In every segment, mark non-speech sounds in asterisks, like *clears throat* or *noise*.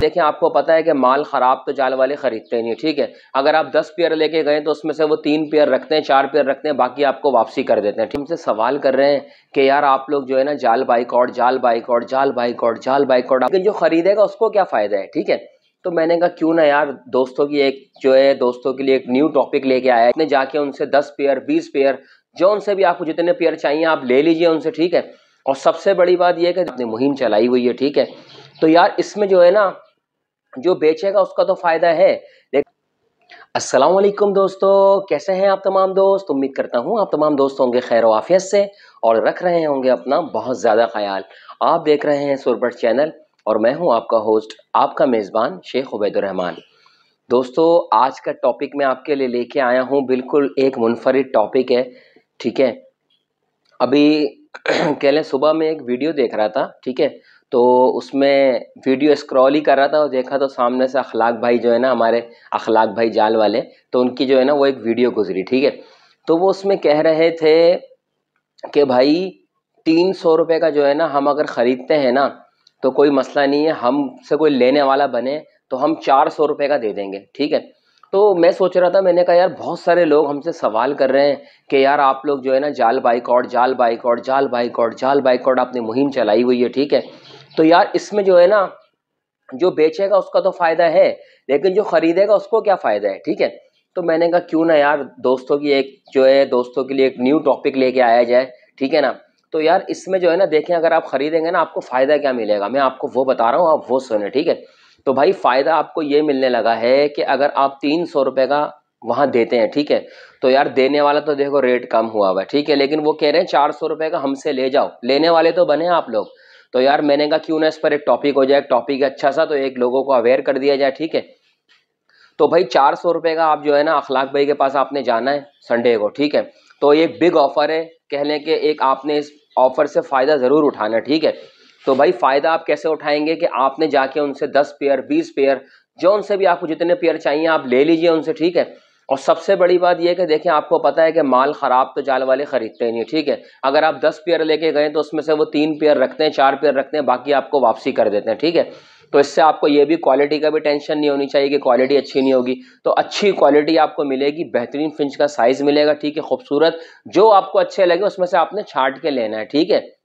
देखें आपको पता है कि माल ख़राब तो जाल वाले ख़रीदते नहीं, ठीक है? अगर आप दस पेयर लेके गए तो उसमें से वो तीन पेयर रखते हैं, चार पेयर रखते हैं, बाकी आपको वापसी कर देते हैं। हमसे सवाल कर रहे हैं कि यार आप लोग जो है ना, जाल बाइकआउट जाल बाइकआउट जाल बाइकआउट जाल बाइकआउट लेकिन जो ख़रीदेगा उसको क्या फ़ायदा है, ठीक है? तो मैंने कहा, क्यों ना यार, दोस्तों की एक जो है, दोस्तों के लिए एक न्यू टॉपिक लेके आया है। जाके उनसे दस पेयर, बीस पेयर, जो उनसे भी आपको जितने पेयर चाहिए, आप ले लीजिए उनसे, ठीक है? और सबसे बड़ी बात यह है कि आपने मुहिम चलाई हुई है, ठीक है? तो यार इसमें जो है ना, जो बेचेगा उसका तो फ़ायदा है। अस्सलाम वालेकुम दोस्तों, कैसे हैं आप तमाम दोस्त? उम्मीद करता हूँ आप तमाम दोस्त होंगे खैर वाफियत से और रख रहे होंगे अपना बहुत ज़्यादा ख्याल। आप देख रहे हैं सुरबट चैनल और मैं हूँ आपका होस्ट, आपका मेज़बान शेख उबैदुररहमान। दोस्तों, आज का टॉपिक मैं आपके लिए लेके आया हूँ। बिल्कुल एक मुनफरद टॉपिक है, ठीक है? अभी *clears throat* कह लें, सुबह में एक वीडियो देख रहा था, ठीक है? तो उसमें वीडियो स्क्रॉल ही कर रहा था और देखा तो सामने से अखलाक भाई जो है ना, हमारे अखलाक भाई जाल वाले तो उनकी जो है ना, वो एक वीडियो गुजरी, ठीक है? तो वो उसमें कह रहे थे कि भाई, तीन सौ रुपये का जो है ना, हम अगर ख़रीदते हैं ना तो कोई मसला नहीं है, हमसे कोई लेने वाला बने तो हम चार सौ रुपये का दे देंगे, ठीक है? तो मैं सोच रहा था, मैंने कहा, यार, बहुत सारे लोग हमसे सवाल कर रहे हैं कि यार, आप लोग जो है ना, जाल बाइकआउट जाल बाइकआउट जाल बाइकआउट जाल बाइकआउट आपने मुहिम चलाई हुई है, ठीक है? तो यार, इसमें जो है ना, जो बेचेगा उसका तो फ़ायदा है, लेकिन जो ख़रीदेगा उसको क्या फ़ायदा है, ठीक है? तो मैंने कहा, क्यों ना यार, दोस्तों की एक, जो है, दोस्तों के लिए एक न्यू टॉपिक लेके आया जाए, ठीक है ना? तो यार, इसमें जो है ना, देखें, अगर आप ख़रीदेंगे ना, आपको फ़ायदा क्या मिलेगा? मैं आपको वो बता रहा हूँ, आप वो सुने, ठीक है? तो भाई फ़ायदा आपको ये मिलने लगा है कि अगर आप तीन सौ रुपये का वहाँ देते हैं, ठीक है? तो यार देने वाला तो देखो रेट कम हुआ हुआ है, ठीक है? लेकिन वो कह रहे हैं चार सौ रुपये का हमसे ले जाओ, लेने वाले तो बने आप लोग। तो यार मैंने कहा क्यों ना इस पर एक टॉपिक हो जाए टॉपिक अच्छा सा तो एक लोगों को अवेयर कर दिया जाए, ठीक है? तो भाई चार सौ रुपये का आप जो है ना अखलाक भाई के पास आपने जाना है संडे को, ठीक है? तो ये बिग ऑफ़र है कह लें कि एक आपने इस ऑफ़र से फ़ायदा ज़रूर उठाना, ठीक है? तो भाई फ़ायदा आप कैसे उठाएँगे कि आपने जाके उनसे दस पेयर बीस पेयर जो उनसे भी आपको जितने पेयर चाहिए, आप ले लीजिए उनसे, ठीक है? और सबसे बड़ी बात यह कि देखें आपको पता है कि माल ख़राब तो जाल वाले ख़रीदते नहीं, ठीक है? अगर आप दस पेयर लेके गए तो उसमें से वो तीन पेयर रखते हैं, चार पेयर रखते हैं, बाकी आपको वापसी कर देते हैं, ठीक है? तो इससे आपको ये भी क्वालिटी का भी टेंशन नहीं होनी चाहिए कि क्वालिटी अच्छी नहीं होगी। तो अच्छी क्वालिटी आपको मिलेगी, बेहतरीन फिंच का साइज़ मिलेगा, ठीक है? खूबसूरत, जो आपको अच्छे लगे, उसमें से आपने छाट के लेना है, ठीक है?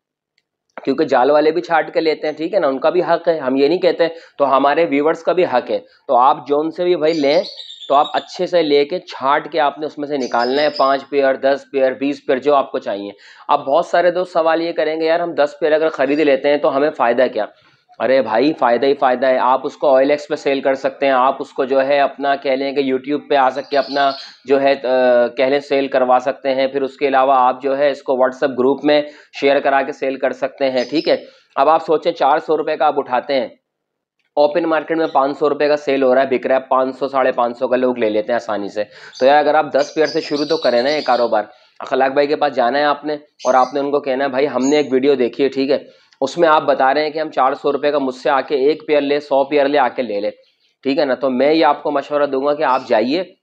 क्योंकि जाल वाले भी छाट के लेते हैं, ठीक है ना? उनका भी हक है, हम ये नहीं कहते तो हमारे व्यूवर्स का भी हक है। तो आप जोन से भी भाई लें तो आप अच्छे से लेके छाट के आपने उसमें से निकालना है, पाँच पेयर दस पेयर बीस पेयर जो आपको चाहिए। अब बहुत सारे दोस्त सवाल ये करेंगे, यार, हम दस पेयर अगर ख़रीद लेते हैं तो हमें फ़ायदा क्या? अरे भाई, फ़ायदा ही फ़ायदा है। आप उसको ऑयल एक्स पे सेल कर सकते हैं। आप उसको जो है अपना, कह लें कि यूट्यूब पे आ सकते अपना जो है कह लें सेल करवा सकते हैं। फिर उसके अलावा आप जो है इसको व्हाट्सअप ग्रुप में शेयर करा के सेल कर सकते हैं, ठीक है? अब आप सोचें, चार सौ रुपये का आप उठाते हैं। ओपन मार्केट में पाँच सौ रुपये का सेल हो रहा है, बिक रहा है, पाँच सौ, साढ़े पाँच सौ का लोग ले लेते हैं आसानी से। तो यार, अगर आप दस पेयर से शुरू तो करें ना ये कारोबार। अखलाक भाई के पास जाना है आपने और आपने उनको कहना है, भाई, हमने एक वीडियो देखी है, ठीक है? उसमें आप बता रहे हैं कि हम चार सौ रुपये का मुझसे आके एक पेयर ले, सौ पेयर ले आके ले ले। ठीक है ना? तो मैं ये आपको मशवरा दूँगा कि आप जाइए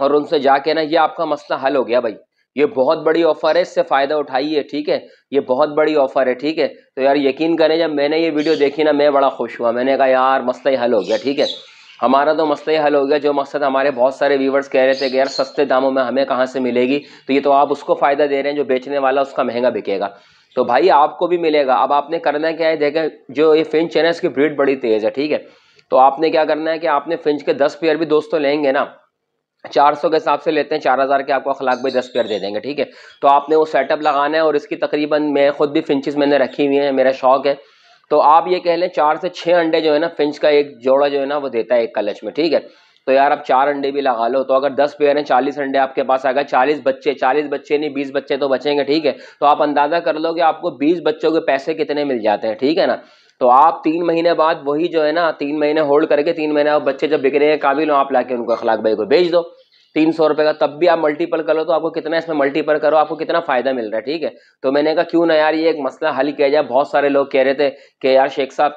और उनसे जाके ना, ये आपका मसला हल हो गया भाई। ये बहुत बड़ी ऑफ़र है, इससे फ़ायदा उठाइए, ठीक है? ये बहुत बड़ी ऑफ़र है, ठीक है? तो यार यकीन करें, जब मैंने ये वीडियो देखी ना, मैं बड़ा खुश हुआ। मैंने कहा, यार, मसला ही हल हो गया, ठीक है? हमारा तो मसला ही हल हो गया, जो मकसद हमारे बहुत सारे व्यूवर्स कह रहे थे कि यार, सस्ते दामों में हमें कहाँ से मिलेगी? तो ये तो आप उसको फ़ायदा दे रहे हैं, जो बेचने वाला उसका महँगा बिकेगा। तो भाई आपको भी मिलेगा। अब आपने करना क्या है? देखें, जो ये फिंच है ना, इसकी ब्रीड बड़ी तेज़ है, ठीक है? तो आपने क्या करना है कि आपने फिंच के दस पेयर भी दोस्तों लेंगे ना, चार सौ के हिसाब से लेते हैं, चार हज़ार के आपको अखलाक भाई दस पेयर दे देंगे, ठीक है? तो आपने वो सेटअप लगाना है और इसकी तकरीबन मैं खुद भी फिंचेस मैंने रखी हुई हैं, मेरा शौक है। तो आप ये कह लें, चार से छः अंडे जो है ना फिंच का एक जोड़ा जो है ना, वो देता है एक कलच में, ठीक है? तो यार आप चार अंडे भी लगा लो तो अगर दस पेयर हैं, चालीस अंडे आपके पास आ गए, चालीस बच्चे चालीस बच्चे नहीं, बीस बच्चे तो बचेंगे, ठीक है? तो आप अंदाज़ा कर लो कि आपको बीस बच्चों के पैसे कितने मिल जाते हैं, ठीक है ना? तो आप तीन महीने बाद वही जो है ना, तीन महीने होल्ड करके, तीन महीने आप बच्चे जब बिक रहे हैं, काबिल हो, आप लाके उनको अखलाक भाई को भेज दो। तीन सौ रुपये का तब भी आप मल्टीपल करो तो आपको कितना इसमें मल्टीपल करो, आपको कितना फ़ायदा मिल रहा है, ठीक है? तो मैंने कहा, क्यों ना यार ये एक मसला हल किया जाए? बहुत सारे लोग कह रहे थे कि यार शेख साहब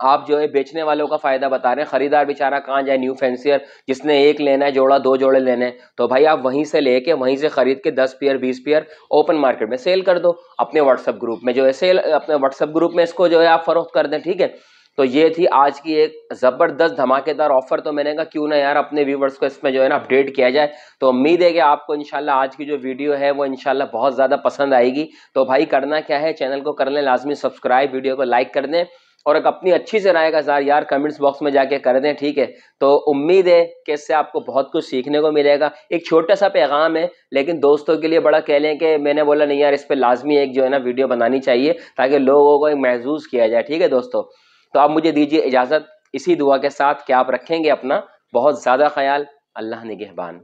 आप जो है बेचने वालों का फ़ायदा बता रहे हैं। खरीदार बेचारा कहाँ जाए? न्यू फैंसियर जिसने एक लेना है, जोड़ा, दो जोड़े लेने हैं। तो भाई आप वहीं से लेके, वहीं से खरीद के दस पेयर, बीस पेयर ओपन मार्केट में सेल कर दो, अपने व्हाट्सअप ग्रुप में जो है सेल अपने व्हाट्सअप ग्रुप में इसको जो है आप फरोख्त कर दें, ठीक है? तो ये थी आज की एक ज़बरदस्त धमाकेदार ऑफ़र तो मैंने कहा, क्यों ना यार अपने व्यूवर्स को इसमें जो है ना अपडेट किया जाए? तो उम्मीद है कि आपको इंशाल्लाह आज की जो वीडियो है, वो इंशाल्लाह बहुत ज़्यादा पसंद आएगी। तो भाई करना क्या है? चैनल को कर लें, लाजमी सब्सक्राइब वीडियो को लाइक कर दें। और एक अपनी अच्छी से राय का जार यार कमेंट्स बॉक्स में जाके कर दें, ठीक है? तो उम्मीद है कि इससे आपको बहुत कुछ सीखने को मिलेगा। एक छोटा सा पैगाम है, लेकिन दोस्तों के लिए बड़ा कह लें कि मैंने बोला, नहीं यार, इस पर लाजमी एक जो है ना वीडियो बनानी चाहिए, ताकि लोगों को महसूस किया जाए। ठीक है दोस्तों? तो आप मुझे दीजिए इजाज़त। इसी दुआ के साथ कि आप रखेंगे अपना बहुत ज़्यादा ख्याल। अल्लाह निगहबान